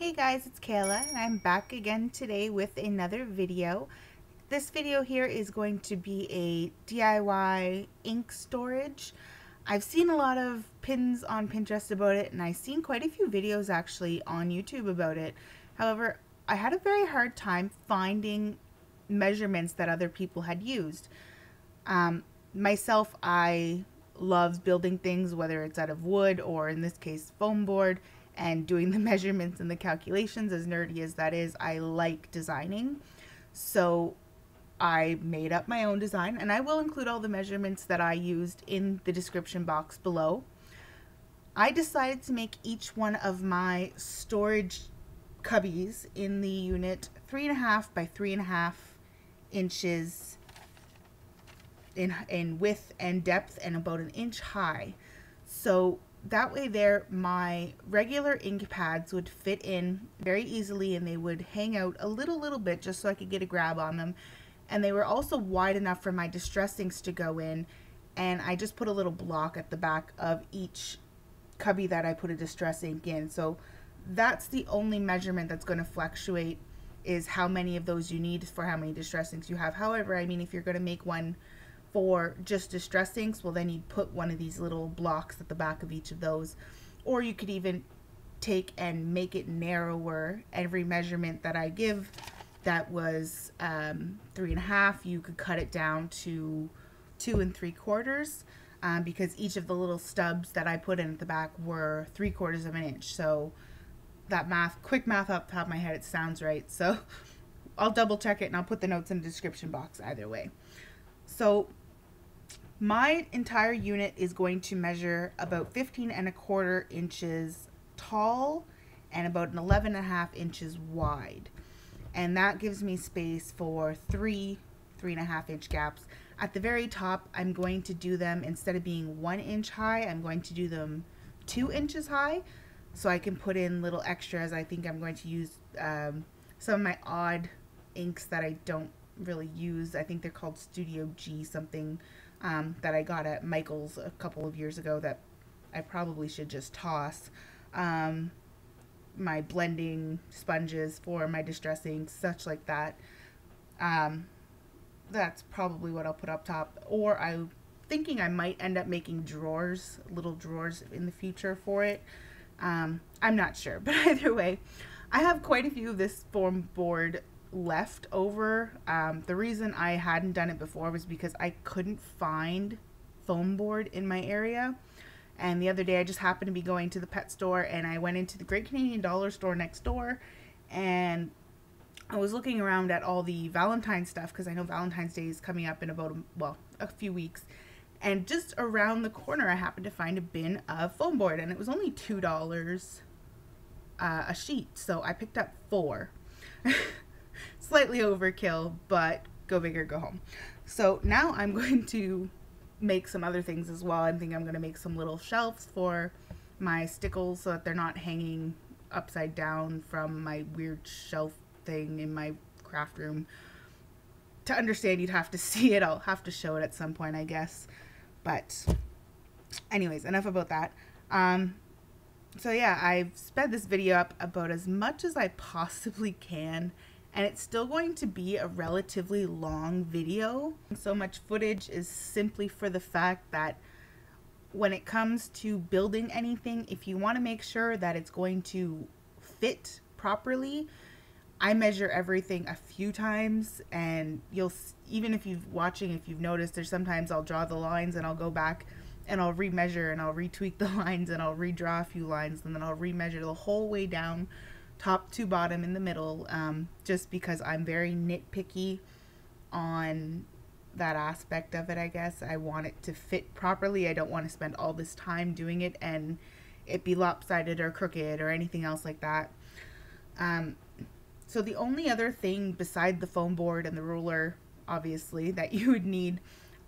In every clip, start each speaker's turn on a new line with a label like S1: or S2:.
S1: Hey guys, it's Kayla and I'm back again today with another video. This video here is going to be a DIY ink storage. I've seen a lot of pins on Pinterest about it and I've seen quite a few videos actually on YouTube about it. However, I had a very hard time finding measurements that other people had used. Um, myself, I love building things, whether it's out of wood or in this case foam board, and doing the measurements and the calculations, as nerdy as that is, I like designing. So I made up my own design, and I will include all the measurements that I used in the description box below. I decided to make each one of my storage cubbies in the unit three and a half by three and a half inches in, in width and depth and about an inch high. So that way there, my regular ink pads would fit in very easily and they would hang out a little, little bit just so I could get a grab on them. And they were also wide enough for my distress inks to go in. And I just put a little block at the back of each cubby that I put a distress ink in. So that's the only measurement that's going to fluctuate is how many of those you need for how many distress inks you have. However, I mean, if you're going to make one for just distress inks, well then you'd put one of these little blocks at the back of each of those. Or you could even take and make it narrower. Every measurement that I give that was um, three and a half, you could cut it down to two and three quarters um, because each of the little stubs that I put in at the back were three quarters of an inch. So that math, quick math up top of my head, it sounds right. So I'll double check it and I'll put the notes in the description box either way. So my entire unit is going to measure about 15 and a quarter inches tall and about an 11 and a half inches wide. And that gives me space for three, three and a half inch gaps. At the very top, I'm going to do them, instead of being one inch high, I'm going to do them two inches high. So I can put in little extras. I think I'm going to use um, some of my odd inks that I don't really use. I think they're called Studio G something um, that I got at Michael's a couple of years ago that I probably should just toss. Um, my blending sponges for my distressing, such like that. Um, that's probably what I'll put up top. Or I'm thinking I might end up making drawers, little drawers in the future for it. Um, I'm not sure, but either way, I have quite a few of this foam board left over. Um, the reason I hadn't done it before was because I couldn't find foam board in my area. And the other day I just happened to be going to the pet store and I went into the Great Canadian Dollar store next door and I was looking around at all the Valentine stuff because I know Valentine's Day is coming up in about, a, well, a few weeks. And just around the corner I happened to find a bin of foam board and it was only $2 uh, a sheet. So I picked up four. slightly overkill, but go big or go home. So now I'm going to make some other things as well. I think I'm going to make some little shelves for my stickles so that they're not hanging upside down from my weird shelf thing in my craft room. To understand, you'd have to see it. I'll have to show it at some point, I guess. But anyways, enough about that. Um, so yeah, I've sped this video up about as much as I possibly can and it's still going to be a relatively long video. So much footage is simply for the fact that when it comes to building anything, if you want to make sure that it's going to fit properly, I measure everything a few times and you'll even if you've watching if you've noticed there's sometimes I'll draw the lines and I'll go back and I'll remeasure and I'll retweak the lines and I'll redraw a few lines and then I'll remeasure the whole way down top to bottom in the middle um, just because I'm very nitpicky on that aspect of it I guess. I want it to fit properly. I don't want to spend all this time doing it and it be lopsided or crooked or anything else like that. Um, so the only other thing beside the foam board and the ruler obviously that you would need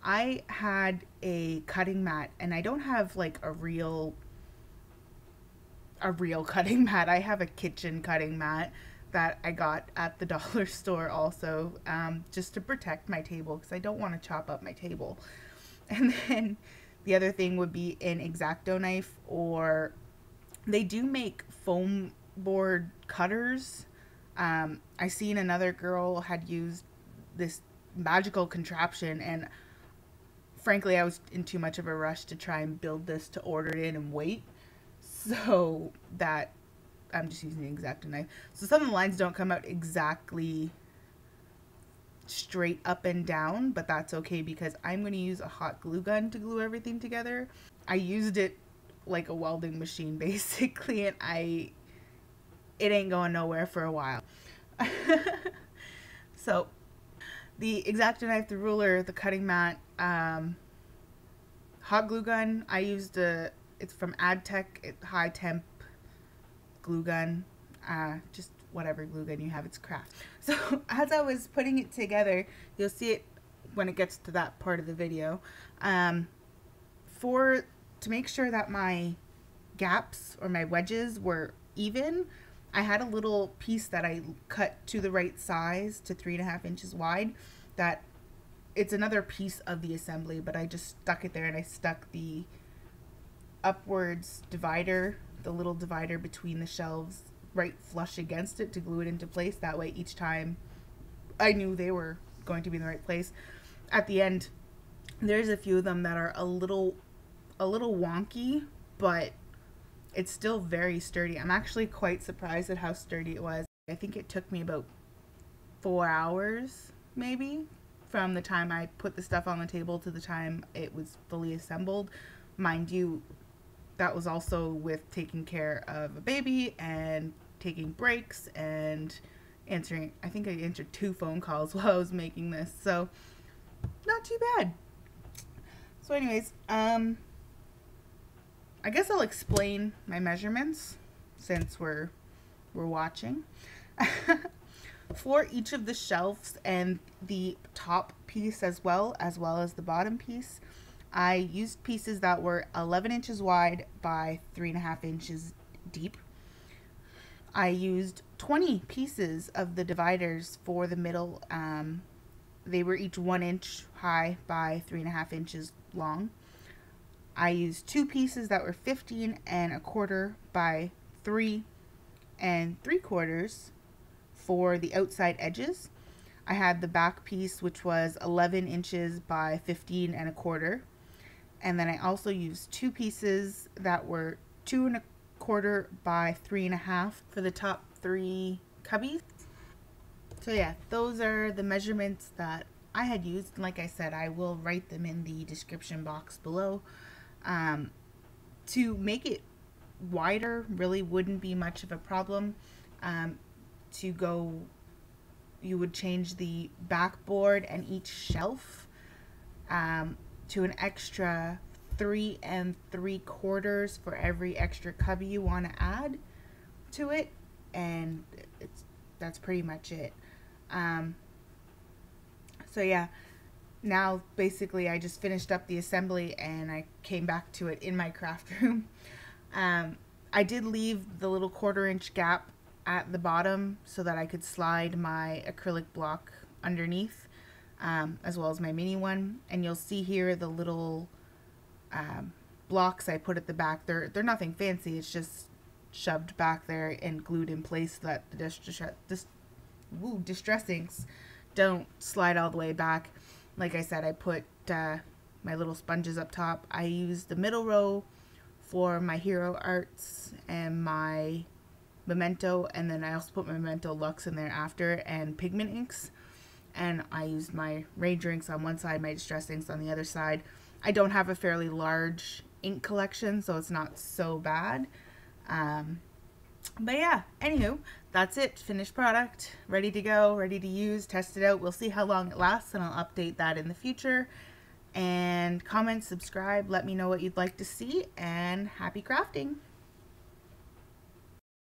S1: I had a cutting mat and I don't have like a real a real cutting mat. I have a kitchen cutting mat that I got at the dollar store also um, just to protect my table because I don't want to chop up my table. And then the other thing would be an X-Acto knife or they do make foam board cutters. Um, I seen another girl had used this magical contraption and frankly I was in too much of a rush to try and build this to order it in and wait. So that I'm just using the X-Acto knife. So some of the lines don't come out exactly straight up and down, but that's okay because I'm going to use a hot glue gun to glue everything together. I used it like a welding machine basically and I it ain't going nowhere for a while. so the X-Acto knife, the ruler, the cutting mat, um, hot glue gun, I used a, it's from AdTech, high temp glue gun, uh, just whatever glue gun you have, it's craft. So as I was putting it together, you'll see it when it gets to that part of the video. Um, for, to make sure that my gaps or my wedges were even, I had a little piece that I cut to the right size to three and a half inches wide that it's another piece of the assembly, but I just stuck it there and I stuck the upwards divider, the little divider between the shelves right flush against it to glue it into place. That way each time I knew they were going to be in the right place. At the end, there's a few of them that are a little a little wonky, but it's still very sturdy. I'm actually quite surprised at how sturdy it was. I think it took me about four hours, maybe, from the time I put the stuff on the table to the time it was fully assembled. Mind you, that was also with taking care of a baby and taking breaks and answering I think I answered two phone calls while I was making this so not too bad. So anyways um I guess I'll explain my measurements since we're we're watching. For each of the shelves and the top piece as well as well as the bottom piece I used pieces that were 11 inches wide by three and a half inches deep. I used 20 pieces of the dividers for the middle. Um, they were each one inch high by three and a half inches long. I used two pieces that were 15 and a quarter by three and three quarters for the outside edges. I had the back piece, which was 11 inches by 15 and a quarter and then I also used two pieces that were two and a quarter by three and a half for the top three cubbies. So yeah, those are the measurements that I had used. Like I said, I will write them in the description box below. Um, to make it wider really wouldn't be much of a problem. Um, to go, you would change the backboard and each shelf. Um, to an extra three and three quarters for every extra cubby you want to add to it and it's that's pretty much it. Um, so yeah. Now basically I just finished up the assembly and I came back to it in my craft room. Um, I did leave the little quarter inch gap at the bottom so that I could slide my acrylic block underneath um, as well as my mini one. And you'll see here the little um, blocks I put at the back. They're, they're nothing fancy. It's just shoved back there and glued in place so that the distress, dis, woo, distress inks don't slide all the way back. Like I said, I put uh, my little sponges up top. I use the middle row for my Hero Arts and my Memento, and then I also put Memento Luxe in there after, and pigment inks and I used my rain inks on one side, my Distress inks on the other side. I don't have a fairly large ink collection, so it's not so bad. Um, but yeah, anywho, that's it. Finished product, ready to go, ready to use, test it out. We'll see how long it lasts, and I'll update that in the future. And comment, subscribe, let me know what you'd like to see, and happy crafting!